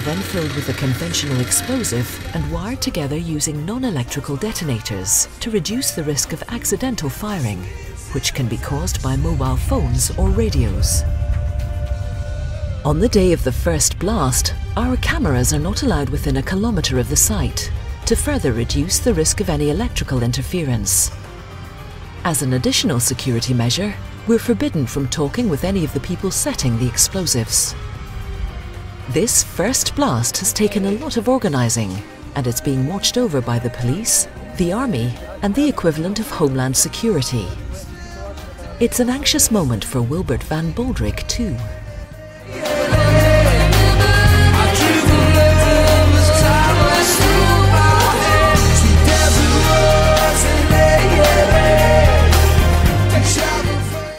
filled with a conventional explosive and wired together using non-electrical detonators to reduce the risk of accidental firing, which can be caused by mobile phones or radios. On the day of the first blast, our cameras are not allowed within a kilometre of the site to further reduce the risk of any electrical interference. As an additional security measure, we're forbidden from talking with any of the people setting the explosives. This first blast has taken a lot of organising and it's being watched over by the police, the army and the equivalent of Homeland Security. It's an anxious moment for Wilbert van Boldrik too.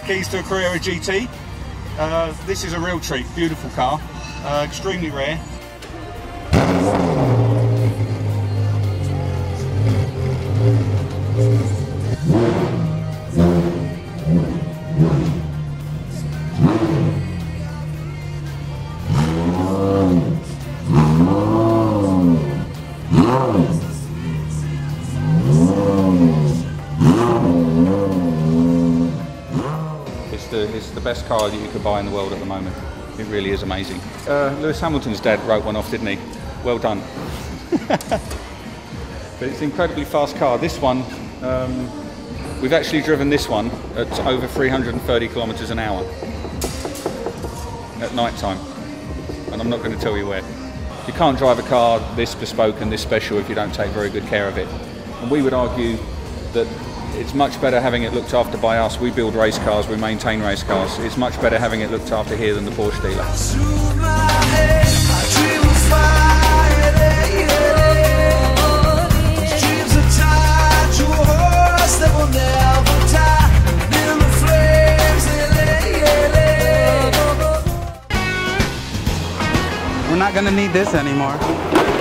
Keys to a career Carrera GT. Uh, this is a real treat, beautiful car, uh, extremely rare. The, it's the best car that you could buy in the world at the moment. It really is amazing. Uh, Lewis Hamilton's dad wrote one off, didn't he? Well done. but it's an incredibly fast car. This one, um, we've actually driven this one at over 330 kilometres an hour at night time. And I'm not going to tell you where. You can't drive a car this bespoke and this special if you don't take very good care of it. And we would argue that it's much better having it looked after by us. We build race cars, we maintain race cars. It's much better having it looked after here than the Porsche dealer. We're not gonna need this anymore.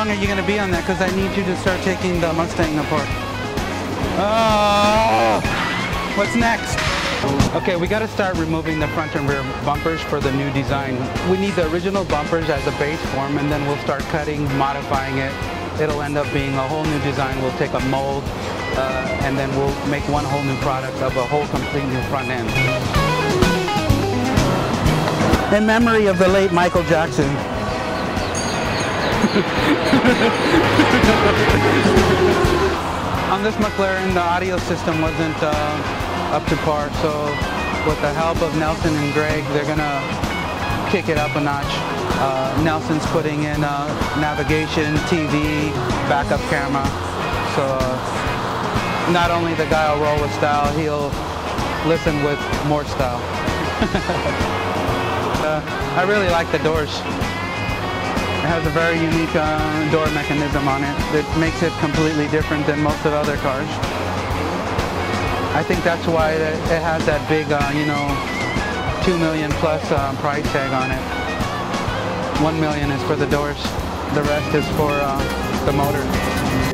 Long are you gonna be on that? Because I need you to start taking the Mustang apart. Oh, what's next? Okay, we gotta start removing the front and rear bumpers for the new design. We need the original bumpers as a base form and then we'll start cutting, modifying it. It'll end up being a whole new design. We'll take a mold uh, and then we'll make one whole new product of a whole complete new front end. In memory of the late Michael Jackson. On this McLaren, the audio system wasn't uh, up to par, so with the help of Nelson and Greg, they're gonna kick it up a notch. Uh, Nelson's putting in uh, navigation, TV, backup camera, so uh, not only the guy will roll with style, he'll listen with more style. uh, I really like the doors. It has a very unique uh, door mechanism on it that makes it completely different than most of the other cars. I think that's why it has that big, uh, you know, two million plus uh, price tag on it. One million is for the doors. The rest is for uh, the motor.